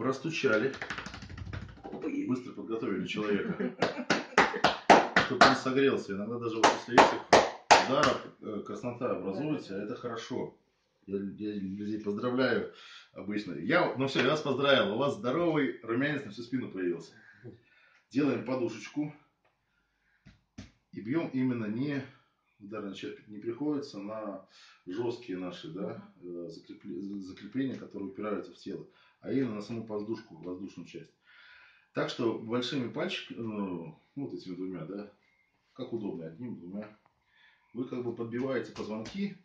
Простучали. Быстро подготовили человека. Чтобы он согрелся. Иногда даже вот после этих ударов э, краснота образуется. Это хорошо. Я, я людей поздравляю обычно. Я, ну все, я вас поздравил. У вас здоровый румянец на всю спину появился. Делаем подушечку. И бьем именно не ударный черпик не приходится на жесткие наши да, э, закрепления, которые упираются в тело, а именно на саму воздушку, воздушную часть. Так что большими пальчиками, ну, вот этими двумя, да, как удобно, одним, двумя, вы как бы подбиваете позвонки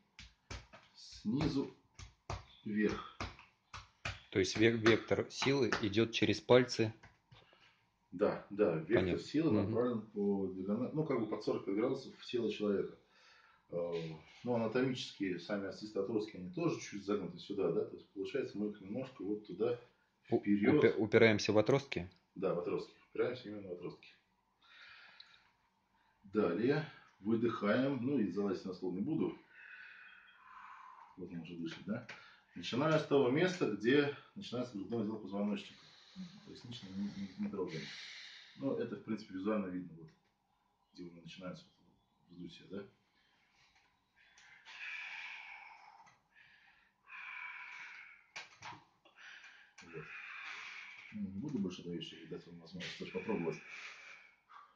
снизу вверх. То есть вектор силы идет через пальцы да, да, вектор Понятно. силы направлен угу. по ну, как бы под 40 градусов в тело человека. Э, ну, анатомические, сами ацистотроски, они тоже чуть загнуты сюда, да, то есть получается мы их немножко вот туда вперед. Упираемся в отростки? Да, в отростки, упираемся именно в отростки. Далее выдыхаем, ну и залазить на стол не буду, вот он уже дышит, да. Начиная с того места, где начинается грудной отдел позвоночника. Пояснично не, не, не трогаем. Но это, в принципе, визуально видно, вот, где уже начинается вздутие, да. Вот. Ну, не буду больше давить, дать вам возможность тоже попробовать.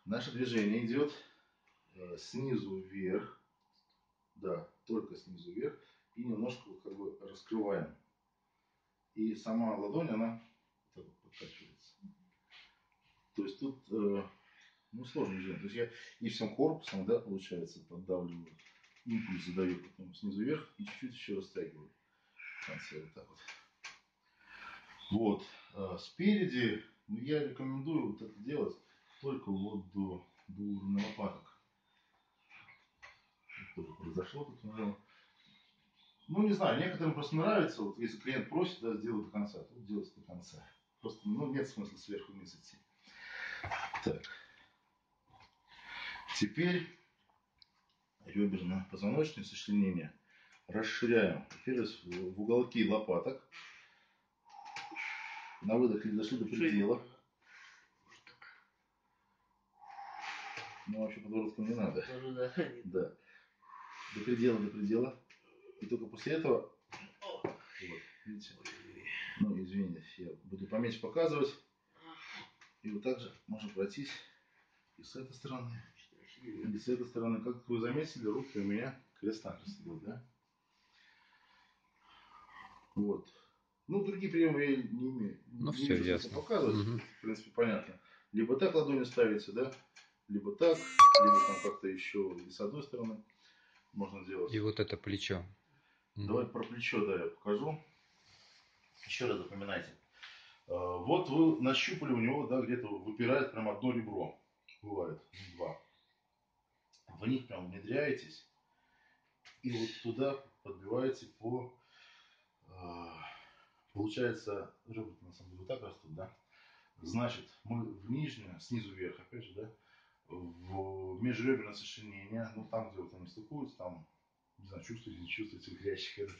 Наше движение идет э, снизу вверх. Да, только снизу вверх. И немножко вот как бы раскрываем. И сама ладонь, она так вот подкачивается. То есть тут э, ну, сложно движение. То есть я и всем корпусом, да, получается, поддавливаю. Импульс задаю потом снизу вверх и чуть-чуть еще растягиваю. В конце вот так вот. Вот. А спереди ну, я рекомендую вот это делать только вот до, до уровня лопаток. Что произошло тут, наверное. Ну, не знаю, некоторым просто нравится, вот если клиент просит, да, сделать до конца, то делать до конца. Просто, ну, нет смысла сверху вниз идти. Так. Теперь реберно-позвоночное сочленение расширяем. Теперь в уголки лопаток на выдохе дошли до предела. Ну, вообще подворотку не надо. Да. да. До предела, до предела. И только после этого... Вот, видите? Ну, извините, я буду поменьше показывать. И вот так же можно пройтись и с этой стороны, и с этой стороны. Как вы заметили, руки у меня крест-накрест идут, да? Вот. Ну, другие приемы я не имею. Ну, не все ясно. Показывать, угу. в принципе, понятно. Либо так ладони ставите, да, либо так, либо там как-то еще и с одной стороны можно делать. И вот это плечо. Давай про плечо, да, я покажу. Еще раз запоминайте. А, вот вы нащупали у него, да, где-то выпирает прям одно ребро. Бывает, два. В них прям внедряетесь. И вот туда подбиваете по Получается, ребра на самом деле вот так растут, да? Значит, мы в нижнюю, снизу вверх, опять же, да, в межреберное сочленение, ну там, где вот они стыкуются, там, не знаю, чувствуете, не чувствуете ящик этот,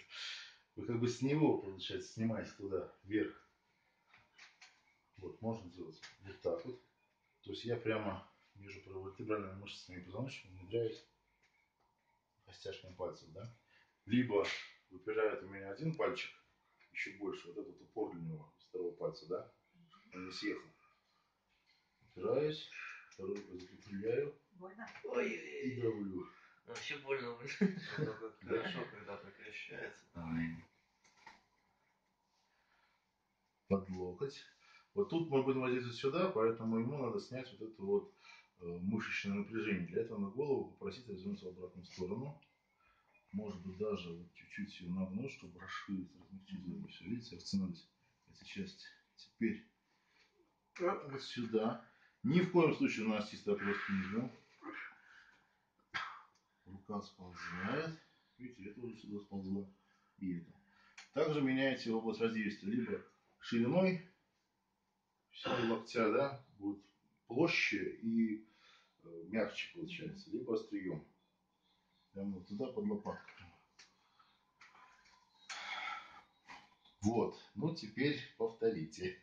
вы как бы с него, получается, снимаете туда, вверх. Вот, можно сделать вот так вот. То есть я прямо между правовертебральными мышцами и позвоночником внедряюсь костяшками пальцев, да. Либо выпирает у меня один пальчик, еще больше. Вот этот упор для него второго пальца, да? Он не съехал. Опираюсь, второй закрепляю. Больно? Ой, и давлю. Вообще больно. Хорошо, когда прекращается. Под локоть. Вот тут мы будем воздействовать сюда, поэтому ему надо снять вот это вот э, мышечное напряжение. Для этого на голову попросить развернуться в обратную сторону может быть даже вот чуть-чуть ее нагнуть, чтобы расширить, размягчить это все. Видите, растянулись эти части. Теперь вот сюда. Ни в коем случае у нас чисто отростки не жмем. Рука сползает. Видите, это уже сюда сползла. И это. Также меняете область воздействия. Либо шириной всего локтя, да, будет площе и э, мягче получается. Либо острием. Прямо вот туда под лопатку. Вот. Ну, теперь повторите.